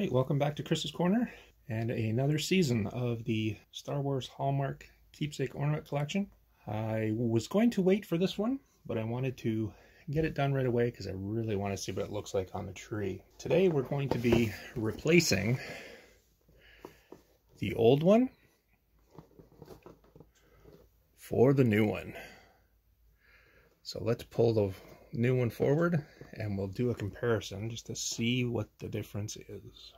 right, welcome back to Chris's Corner and another season of the Star Wars Hallmark Keepsake Ornament Collection. I was going to wait for this one, but I wanted to get it done right away because I really want to see what it looks like on the tree. Today we're going to be replacing the old one for the new one. So let's pull the new one forward and we'll do a comparison just to see what the difference is.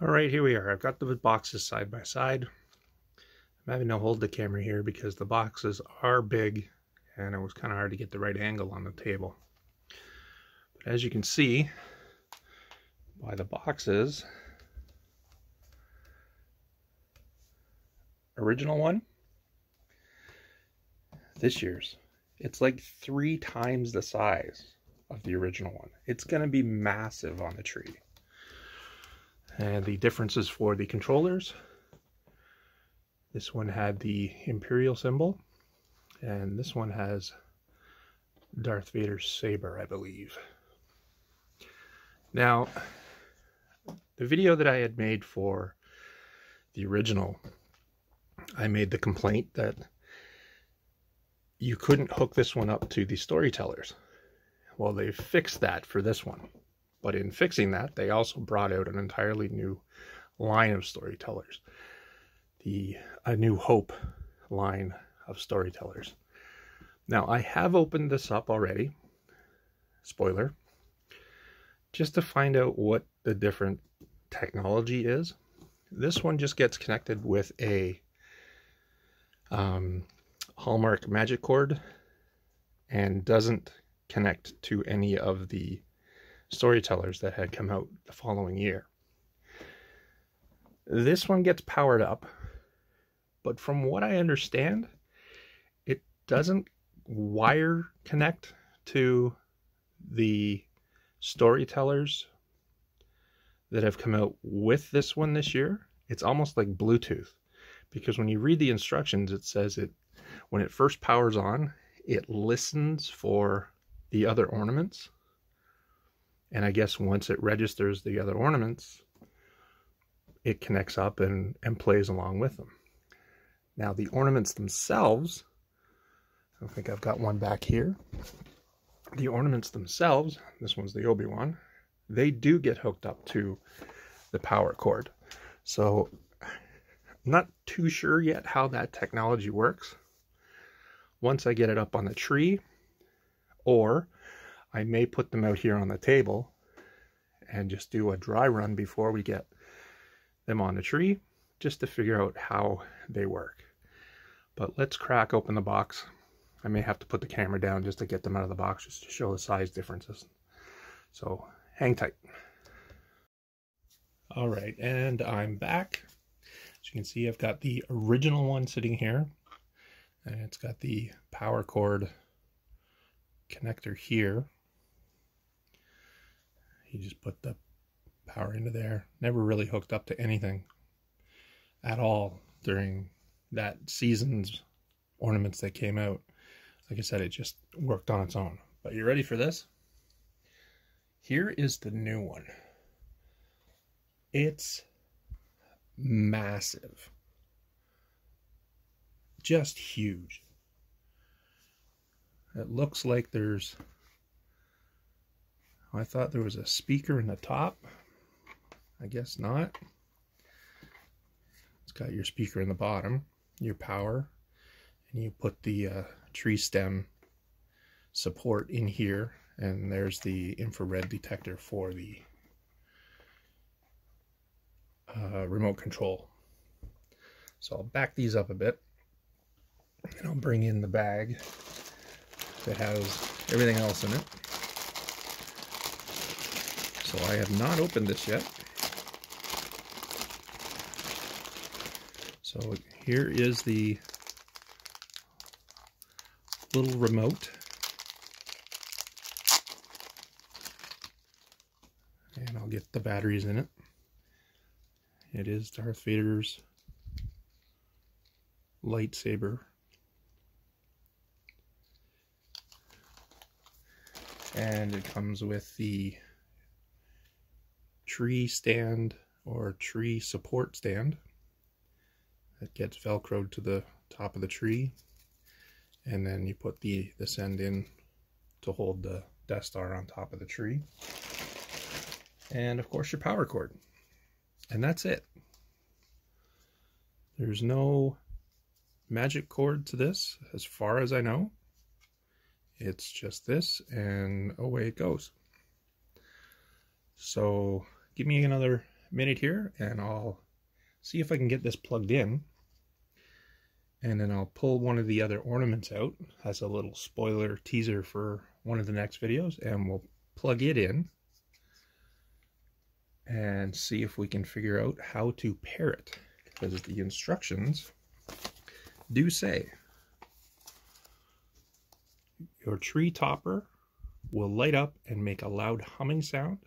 All right, here we are. I've got the boxes side by side. I'm having to hold the camera here because the boxes are big and it was kind of hard to get the right angle on the table. But as you can see by the boxes, original one, this year's, it's like three times the size of the original one. It's going to be massive on the tree. And the differences for the controllers. This one had the Imperial symbol. And this one has Darth Vader's saber, I believe. Now, the video that I had made for the original, I made the complaint that you couldn't hook this one up to the storytellers. Well, they fixed that for this one. But in fixing that, they also brought out an entirely new line of storytellers. The A New Hope line of storytellers. Now, I have opened this up already. Spoiler. Just to find out what the different technology is. This one just gets connected with a um, Hallmark Magic Cord and doesn't connect to any of the storytellers that had come out the following year. This one gets powered up, but from what I understand, it doesn't wire connect to the storytellers that have come out with this one this year. It's almost like Bluetooth because when you read the instructions, it says it when it first powers on, it listens for the other ornaments. And I guess once it registers the other ornaments, it connects up and, and plays along with them. Now the ornaments themselves, I think I've got one back here. The ornaments themselves, this one's the Obi-Wan, they do get hooked up to the power cord. So Not too sure yet how that technology works. Once I get it up on the tree, or I may put them out here on the table and just do a dry run before we get them on the tree just to figure out how they work. But let's crack open the box. I may have to put the camera down just to get them out of the box just to show the size differences. So hang tight. All right, and I'm back. As you can see, I've got the original one sitting here. And it's got the power cord connector here. You just put the power into there. Never really hooked up to anything at all during that season's ornaments that came out. Like I said, it just worked on its own. But you ready for this? Here is the new one. It's massive. Just huge. It looks like there's, I thought there was a speaker in the top. I guess not. It's got your speaker in the bottom, your power, and you put the uh, tree stem support in here, and there's the infrared detector for the uh, remote control. So I'll back these up a bit, and I'll bring in the bag that has everything else in it. So I have not opened this yet. So here is the little remote. And I'll get the batteries in it. It is Darth Vader's lightsaber. And it comes with the tree stand or tree support stand that gets velcroed to the top of the tree. And then you put the this end in to hold the Death Star on top of the tree. And of course your power cord and that's it. There's no magic cord to this as far as I know. It's just this and away it goes. So give me another minute here and I'll see if I can get this plugged in. And then I'll pull one of the other ornaments out as a little spoiler teaser for one of the next videos and we'll plug it in and see if we can figure out how to pair it because the instructions do say your tree topper will light up and make a loud humming sound.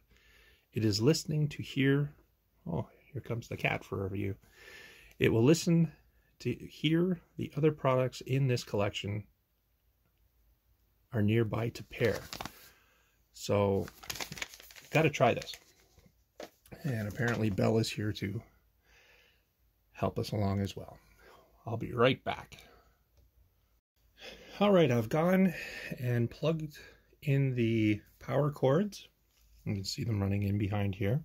It is listening to hear, oh, here comes the cat for you. It will listen to hear the other products in this collection are nearby to pair. So, got to try this. And apparently Bell is here to help us along as well. I'll be right back. All right, I've gone and plugged in the power cords. You can see them running in behind here.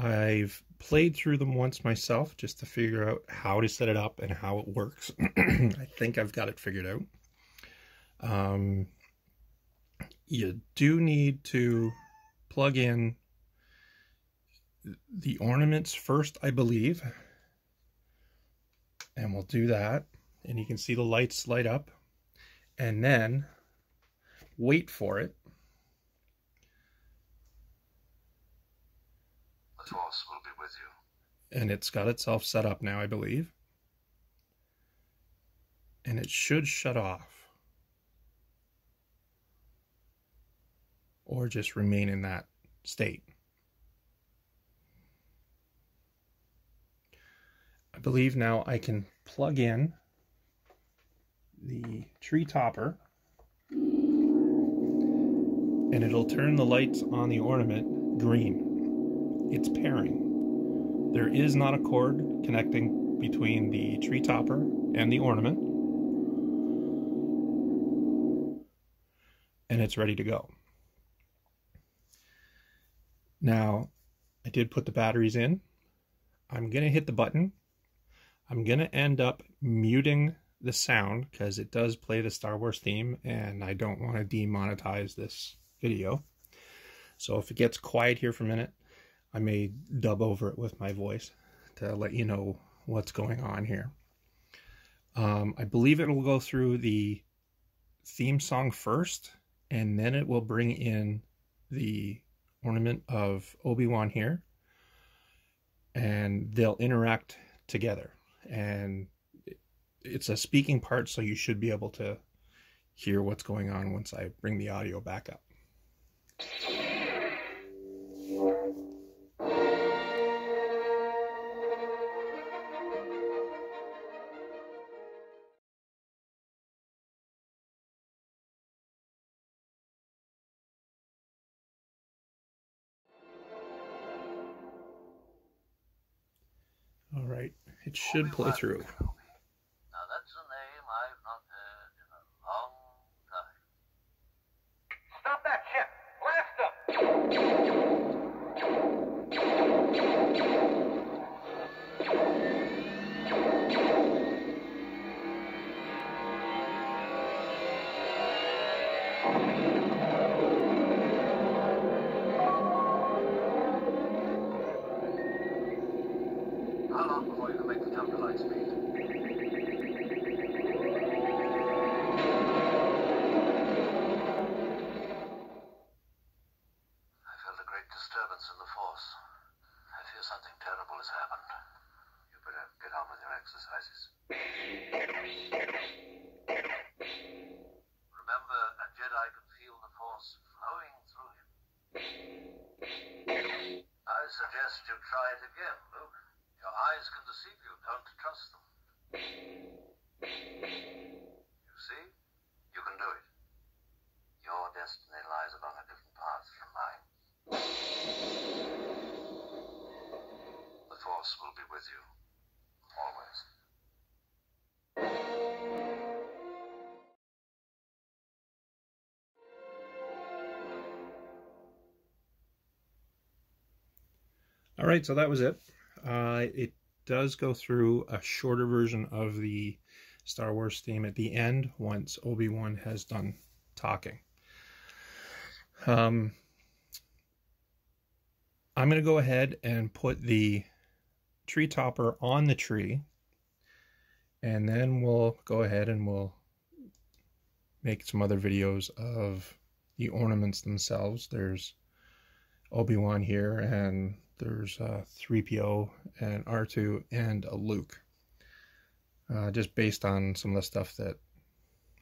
I've played through them once myself just to figure out how to set it up and how it works. I think I've got it figured out. Um, you do need to plug in the ornaments first, I believe. And we'll do that. And you can see the lights light up. And then wait for it Force will be with you. and it's got itself set up now, I believe. And it should shut off. Or just remain in that state. I believe now I can plug in the tree topper and it'll turn the lights on the ornament green it's pairing. There is not a cord connecting between the tree topper and the ornament. And it's ready to go. Now, I did put the batteries in. I'm going to hit the button. I'm going to end up muting the sound because it does play the Star Wars theme and I don't want to demonetize this video. So if it gets quiet here for a minute, I may dub over it with my voice to let you know what's going on here. Um, I believe it will go through the theme song first, and then it will bring in the ornament of Obi-Wan here, and they'll interact together. And it's a speaking part, so you should be able to hear what's going on once I bring the audio back up. It should play through. Now that's suggest you try it again, Luke. Your eyes can deceive you. Don't trust them. You see? You can do it. Your destiny lies along a different path from mine. The Force will be with you. All right, so that was it. Uh, it does go through a shorter version of the Star Wars theme at the end once Obi Wan has done talking. Um, I'm going to go ahead and put the tree topper on the tree, and then we'll go ahead and we'll make some other videos of the ornaments themselves. There's Obi-Wan here, and there's uh, 3PO and R2 and a Luke. Uh, just based on some of the stuff that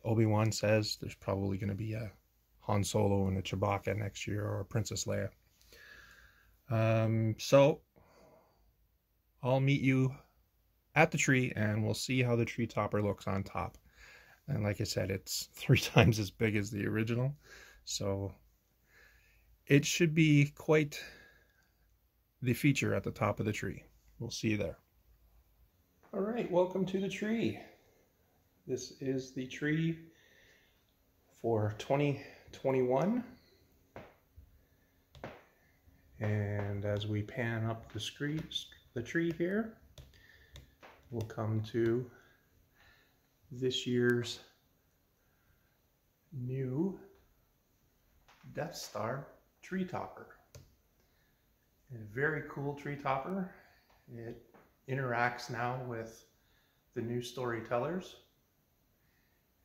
Obi-Wan says, there's probably going to be a Han Solo and a Chewbacca next year or Princess Leia. Um, so I'll meet you at the tree and we'll see how the tree topper looks on top. And like I said, it's three times as big as the original. So it should be quite the feature at the top of the tree. We'll see you there. All right, welcome to the tree. This is the tree for 2021. And as we pan up the, screen, the tree here, we'll come to this year's new Death Star tree topper. A very cool tree topper. It interacts now with the new storytellers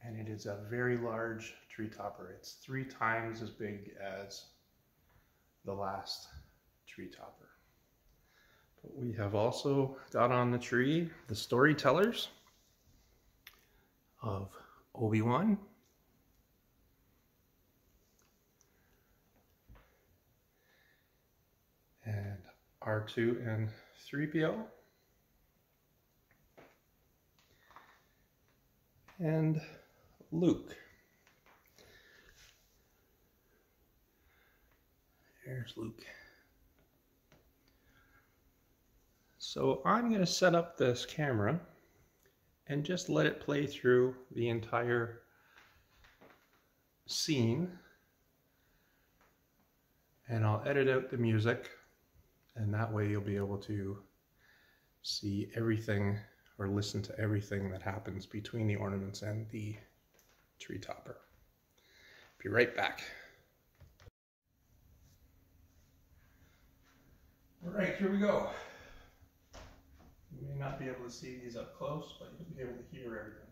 and it is a very large tree topper. It's three times as big as the last tree topper. But we have also got on the tree the storytellers of Obi-Wan. R2 and 3PO. And Luke. There's Luke. So I'm going to set up this camera and just let it play through the entire scene. And I'll edit out the music and that way you'll be able to see everything or listen to everything that happens between the ornaments and the tree topper. Be right back. All right, here we go. You may not be able to see these up close, but you'll be able to hear everything.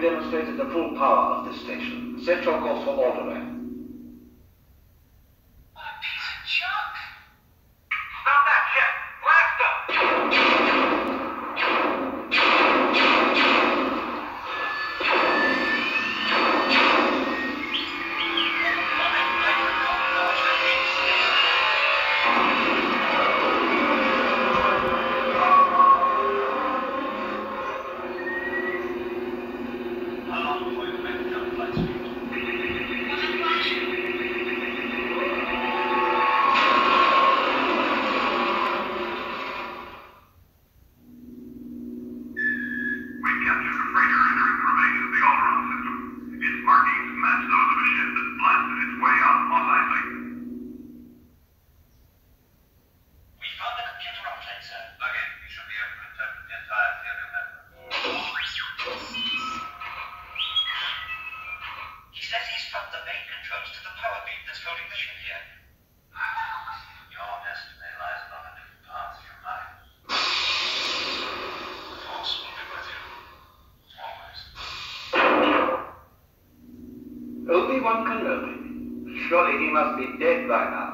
Demonstrated the full power of this station. Set your course for Alderaan. Obi-Wan Kenobi. Surely he must be dead by now.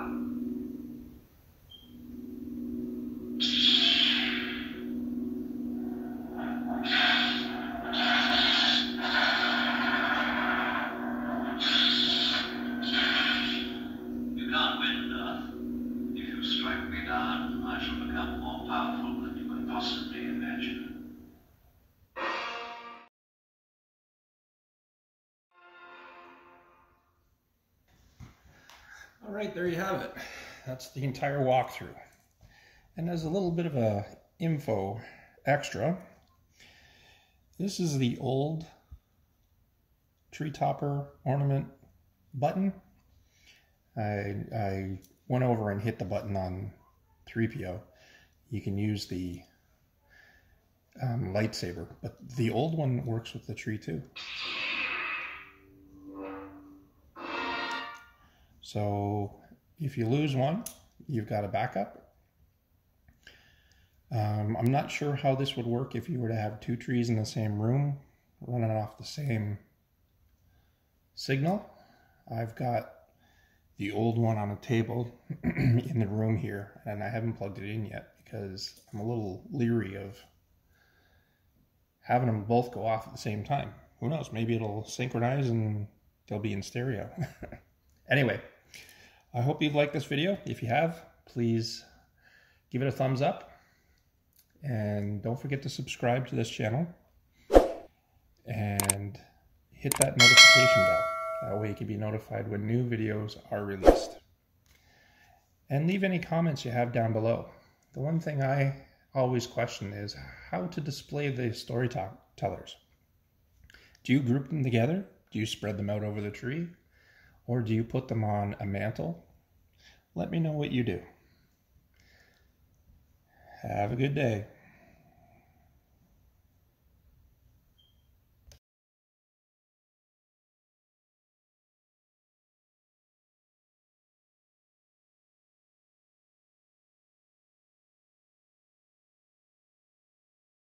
That's the entire walkthrough. And as a little bit of a info extra, this is the old tree topper ornament button. I, I went over and hit the button on 3PO. You can use the um, lightsaber, but the old one works with the tree too. So if you lose one, you've got a backup. Um, I'm not sure how this would work if you were to have two trees in the same room running off the same signal. I've got the old one on a table in the room here, and I haven't plugged it in yet because I'm a little leery of having them both go off at the same time. Who knows? Maybe it'll synchronize and they'll be in stereo. anyway, I hope you've liked this video. If you have, please give it a thumbs up. And don't forget to subscribe to this channel. And hit that notification bell. That way you can be notified when new videos are released. And leave any comments you have down below. The one thing I always question is how to display the storytellers. Do you group them together? Do you spread them out over the tree? Or do you put them on a mantle? Let me know what you do. Have a good day.